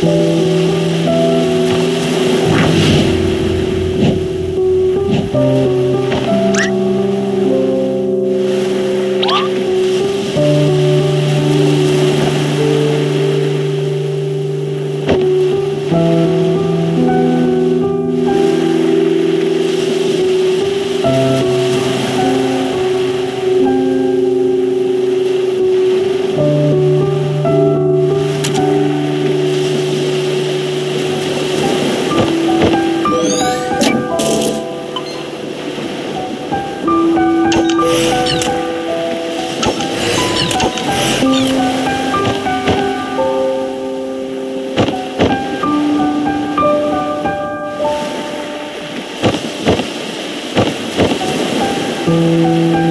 Música Música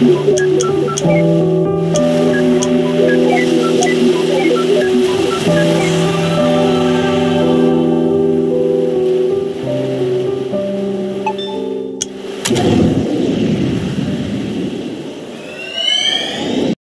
Thank you.